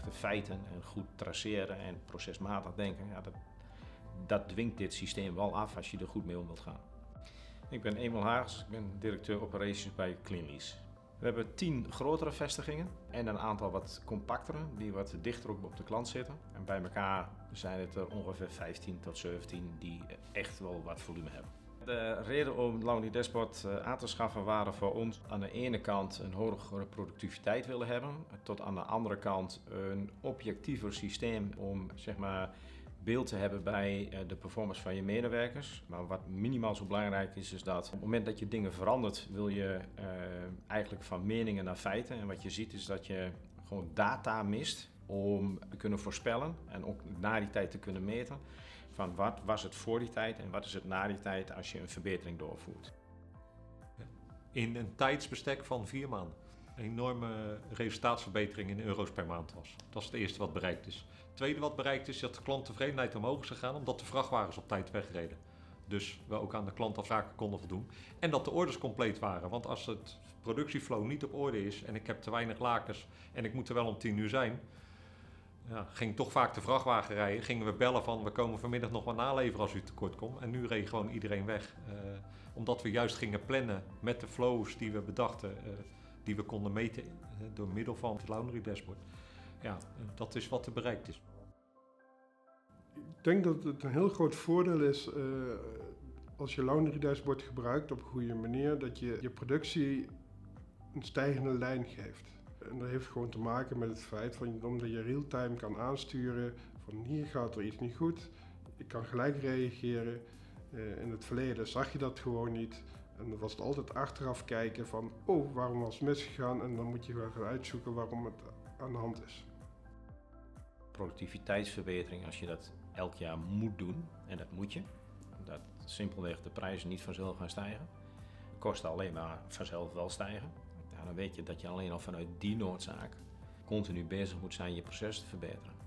echte feiten en goed traceren en procesmatig denken, ja, dat, dat dwingt dit systeem wel af als je er goed mee om wilt gaan. Ik ben Emil Hagens, ik ben directeur operations bij CleanLease. We hebben tien grotere vestigingen en een aantal wat compactere, die wat dichter op de klant zitten. En bij elkaar zijn het er ongeveer 15 tot 17 die echt wel wat volume hebben. De reden om Laundry Dashboard eh, aan te schaffen waren voor ons aan de ene kant een hogere productiviteit willen hebben, tot aan de andere kant een objectiever systeem om zeg maar, beeld te hebben bij eh, de performance van je medewerkers. Maar wat minimaal zo belangrijk is, is dat op het moment dat je dingen verandert, wil je uh, eigenlijk van meningen naar feiten. En wat je ziet is dat je gewoon data mist om te kunnen voorspellen en ook na die tijd te kunnen meten van wat was het voor die tijd en wat is het na die tijd als je een verbetering doorvoert. In een tijdsbestek van vier maanden. Een enorme resultaatsverbetering in euro's per maand was. Dat is het eerste wat bereikt is. Het tweede wat bereikt is dat de klanttevredenheid omhoog is gegaan omdat de vrachtwagens op tijd wegreden. Dus we ook aan de klantafspraken konden voldoen. En dat de orders compleet waren. Want als het productieflow niet op orde is en ik heb te weinig lakens en ik moet er wel om tien uur zijn, ja, ging toch vaak de vrachtwagen rijden. Gingen we bellen van we komen vanmiddag nog wat naleveren als u tekort komt. En nu reed gewoon iedereen weg. Uh, omdat we juist gingen plannen met de flows die we bedachten. Uh, die we konden meten uh, door middel van het Laundry Dashboard. Ja, dat is wat er bereikt is. Ik denk dat het een heel groot voordeel is als je Laundry Dashboard gebruikt op een goede manier. Dat je je productie een stijgende lijn geeft. En dat heeft gewoon te maken met het feit van omdat je real-time kan aansturen van hier gaat er iets niet goed. Ik kan gelijk reageren. Uh, in het verleden zag je dat gewoon niet. En dan was het altijd achteraf kijken van oh waarom was het misgegaan en dan moet je gaan uitzoeken waarom het aan de hand is. Productiviteitsverbetering als je dat elk jaar moet doen en dat moet je. Dat simpelweg de prijzen niet vanzelf gaan stijgen. Kosten alleen maar vanzelf wel stijgen dan weet je dat je alleen al vanuit die noodzaak continu bezig moet zijn je proces te verbeteren.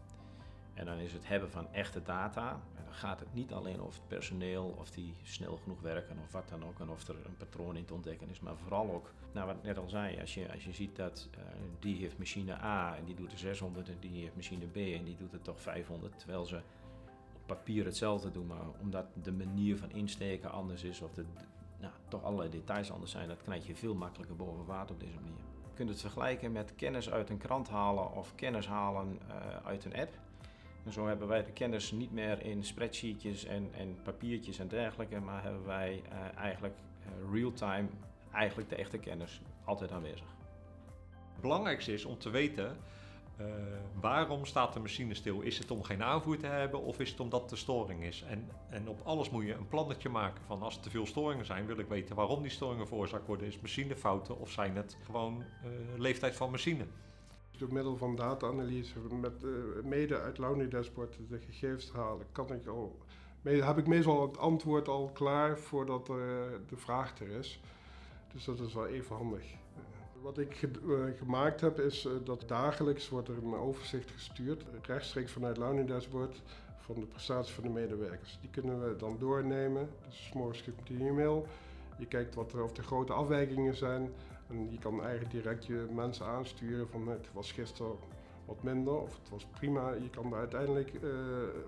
En dan is het hebben van echte data. En dan gaat het niet alleen over het personeel, of die snel genoeg werken of wat dan ook. En of er een patroon in te ontdekken is. Maar vooral ook, nou wat ik net al zei, als je, als je ziet dat uh, die heeft machine A en die doet er 600 en die heeft machine B en die doet er toch 500. Terwijl ze op papier hetzelfde doen, maar omdat de manier van insteken anders is of de, nou, toch allerlei details anders zijn, dat krijg je veel makkelijker boven water op deze manier. Je kunt het vergelijken met kennis uit een krant halen of kennis halen uh, uit een app. En zo hebben wij de kennis niet meer in spreadsheetjes en, en papiertjes en dergelijke, maar hebben wij uh, eigenlijk uh, real-time eigenlijk de echte kennis altijd aanwezig. Het belangrijkste is om te weten uh, waarom staat de machine stil? Is het om geen aanvoer te hebben of is het omdat er storing is? En, en op alles moet je een plannetje maken van als er te veel storingen zijn, wil ik weten waarom die storingen veroorzaakt worden. Is machinefouten of zijn het gewoon uh, leeftijd van machine? Door middel van data-analyse, met, uh, mede uit Laundry Dashboard de gegevens halen, kan al, heb ik meestal het antwoord al klaar voordat de vraag er is. Dus dat is wel even handig. Wat ik ge gemaakt heb is uh, dat dagelijks wordt er een overzicht gestuurd, rechtstreeks vanuit Learning Dashboard, van de prestaties van de medewerkers. Die kunnen we dan doornemen. Dus morgens komt die e-mail. Je kijkt wat er of er grote afwijkingen zijn. En je kan eigenlijk direct je mensen aansturen van het was gisteren wat minder of het was prima. Je kan er uiteindelijk uh,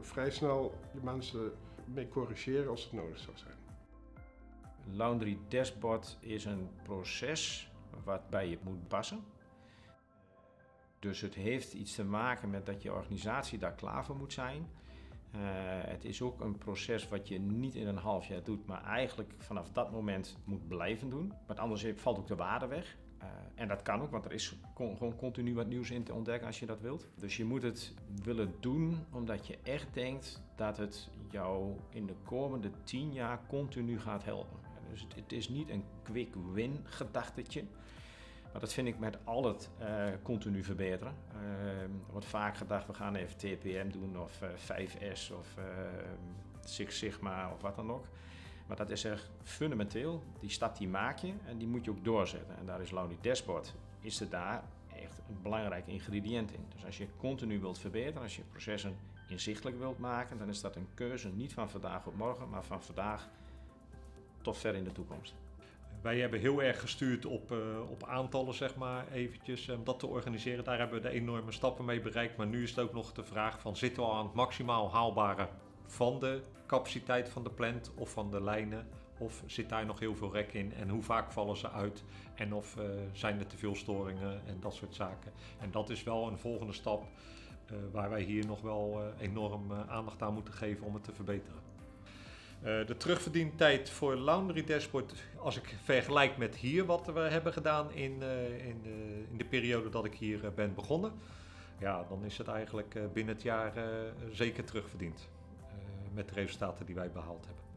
vrij snel je mensen mee corrigeren als het nodig zou zijn. Laundry Dashboard is een proces wat bij je moet passen. Dus het heeft iets te maken met dat je organisatie daar klaar voor moet zijn. Uh, het is ook een proces wat je niet in een half jaar doet, maar eigenlijk vanaf dat moment moet blijven doen. Want anders valt ook de waarde weg. Uh, en dat kan ook, want er is gewoon continu wat nieuws in te ontdekken als je dat wilt. Dus je moet het willen doen omdat je echt denkt dat het jou in de komende tien jaar continu gaat helpen. Dus het, is niet een quick win gedachtetje. Maar dat vind ik met al het uh, continu verbeteren. Uh, er wordt vaak gedacht, we gaan even TPM doen of uh, 5S of Six Sigma of wat dan ook. Maar dat is echt fundamenteel. Die stap die maak je en die moet je ook doorzetten. En daar is Launi Dashboard is er daar echt een belangrijk ingrediënt in. Dus als je continu wilt verbeteren, als je processen inzichtelijk wilt maken, dan is dat een keuze niet van vandaag op morgen, maar van vandaag tot ver in de toekomst. wij hebben heel erg gestuurd op, uh, op aantallen, zeg maar, eventjes, om dat te organiseren. Daar hebben we de enorme stappen mee bereikt. Maar nu is het ook nog de vraag van, zitten we al aan het maximaal haalbare van de capaciteit van de plant of van de lijnen? Of zit daar nog heel veel rek in en hoe vaak vallen ze uit? En of uh, zijn er te veel storingen en dat soort zaken. En dat is wel een volgende stap waar wij hier nog wel enorm aandacht aan moeten geven om het te verbeteren. De terugverdientijd voor Laundry Dashboard, als ik vergelijk met hier wat we hebben gedaan in, in, de, in de periode dat ik hier ben begonnen, ja, dan is het eigenlijk binnen het jaar zeker terugverdiend met de resultaten die wij behaald hebben.